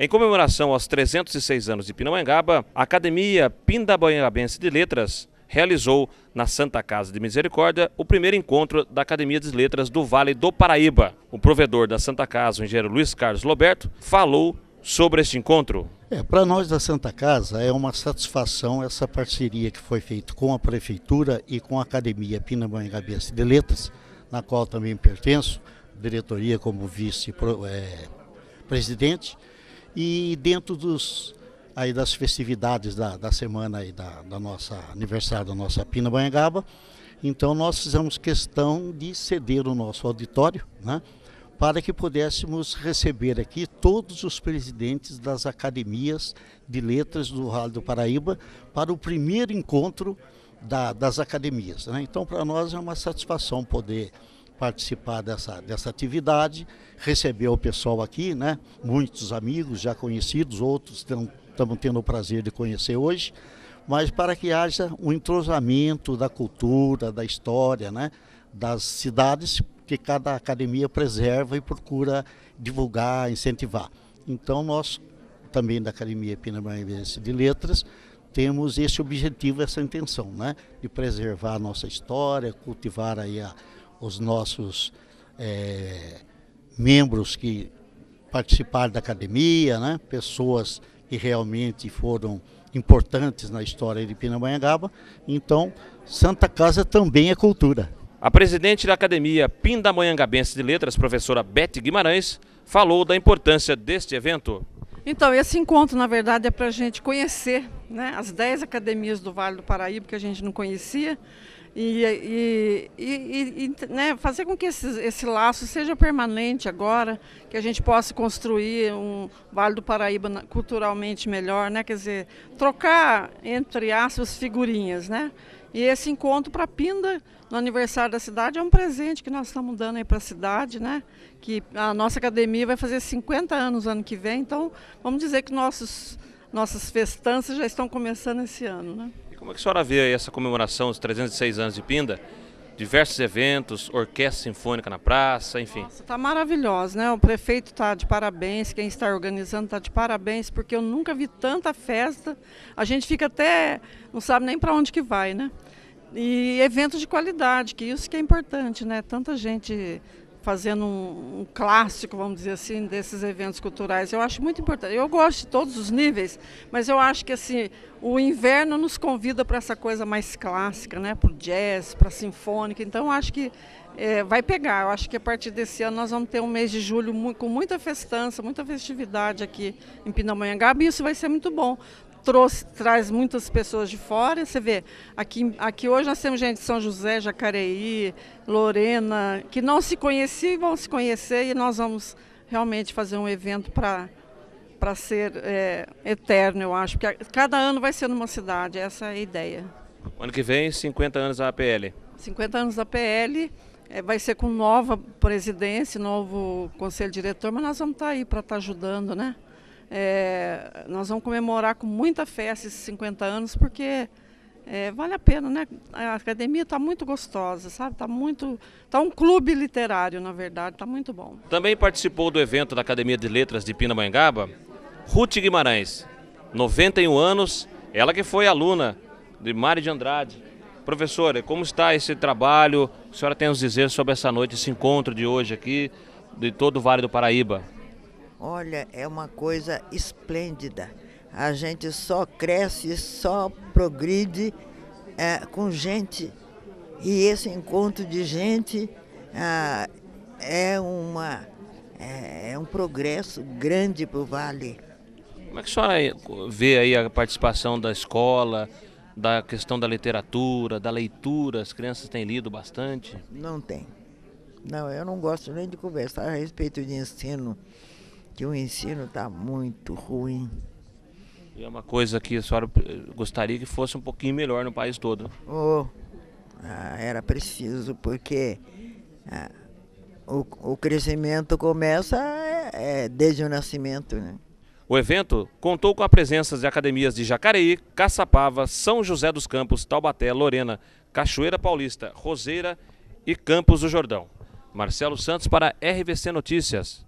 Em comemoração aos 306 anos de Pindamonhangaba, a Academia Pindamonhangabense de Letras realizou na Santa Casa de Misericórdia o primeiro encontro da Academia de Letras do Vale do Paraíba. O provedor da Santa Casa, o engenheiro Luiz Carlos Loberto, falou sobre este encontro. É, Para nós da Santa Casa é uma satisfação essa parceria que foi feita com a Prefeitura e com a Academia Pindamonhangabense de Letras, na qual também pertenço, diretoria como vice-presidente, e dentro dos aí das festividades da, da semana aí da, da nossa aniversário da nossa Pindamonhangaba, então nós fizemos questão de ceder o nosso auditório, né? para que pudéssemos receber aqui todos os presidentes das academias de letras do Vale do Paraíba para o primeiro encontro da, das academias. Né? Então, para nós é uma satisfação poder participar dessa, dessa atividade, receber o pessoal aqui, né? muitos amigos já conhecidos, outros estamos tendo o prazer de conhecer hoje, mas para que haja um entrosamento da cultura, da história, né? das cidades, que cada academia preserva e procura divulgar, incentivar. Então nós, também da Academia Pinamaniense de Letras, temos esse objetivo, essa intenção, né? de preservar a nossa história, cultivar aí a, os nossos é, membros que participaram da academia, né? pessoas que realmente foram importantes na história de Pindamonhangaba. Então, Santa Casa também é cultura. A presidente da Academia Pindamonhangabense de Letras, professora Bete Guimarães, falou da importância deste evento. Então, esse encontro, na verdade, é para a gente conhecer né, as 10 academias do Vale do Paraíba que a gente não conhecia e, e, e, e né, fazer com que esse, esse, laço seja permanente agora, que a gente possa construir um Vale do Paraíba culturalmente melhor, né? quer dizer, trocar, entre aspas, figurinhas. Né? E esse encontro para Pinda, no aniversário da cidade, é um presente que nós estamos dando aí para a cidade, né? que a nossa academia vai fazer 50 anos ano que vem, então vamos dizer que nossos, nossas festanças já estão começando esse ano. Né? Como é que a senhora vê essa comemoração dos 306 anos de Pinda? Diversos eventos, orquestra sinfônica na praça, enfim. Nossa, tá maravilhoso, né? O prefeito está de parabéns, quem está organizando está de parabéns, porque eu nunca vi tanta festa. A gente fica até, não sabe nem para onde que vai, né? E eventos de qualidade, que isso que é importante, né? Tanta gente fazendo um, um, clássico, vamos dizer assim, desses eventos culturais. Eu acho muito importante. Eu gosto de todos os níveis, mas eu acho que assim o inverno nos convida para essa coisa mais clássica, né? Para o jazz, para a sinfônica. Então eu acho que é, vai pegar. Eu acho que a partir desse ano nós vamos ter um mês de julho com muita festança, muita festividade aqui em Pindamonhangaba e isso vai ser muito bom trouxe, traz muitas pessoas de fora. Você vê, aqui, aqui hoje nós temos gente de São José, Jacareí, Lorena, que não se conheciam e vão se conhecer e nós vamos realmente fazer um evento para para ser é, eterno, eu acho, porque cada ano vai ser numa cidade, essa é a ideia. Ano que vem, 50 anos da APL. 50 anos da PL, é, vai ser com nova presidência, novo conselho diretor, mas nós vamos estar tá aí para estar tá ajudando, né? É, nós vamos comemorar com muita festa esses 50 anos, porque é, vale a pena, né? A academia está muito gostosa, sabe? Está muito. Está um clube literário, na verdade, está muito bom. Também participou do evento da Academia de Letras de Pindamonhangaba, Ruth Guimarães, 91 anos, ela que foi aluna de Mari de Andrade. Professora, como está esse trabalho? A senhora tem a dizer sobre essa noite, esse encontro de hoje aqui, de todo o Vale do Paraíba? Olha, é uma coisa esplêndida. A gente só cresce, só progride é, com gente. E esse encontro de gente ah, é, uma, é, é um progresso grande para o Vale. Como é que a senhora vê aí a participação da escola, da questão da literatura, da leitura? As crianças têm lido bastante? Não tem. Não, eu não gosto nem de conversar a respeito de ensino que o ensino está muito ruim. E é uma coisa que a senhora gostaria que fosse um pouquinho melhor no país todo. Oh, ah, era preciso, porque ah, o, o crescimento começa é, é, desde o nascimento. Né? O evento contou com a presença de academias de Jacareí, Caçapava, São José dos Campos, Taubaté, Lorena, Cachoeira Paulista, Roseira e Campos do Jordão. Marcelo Santos para RVC Notícias.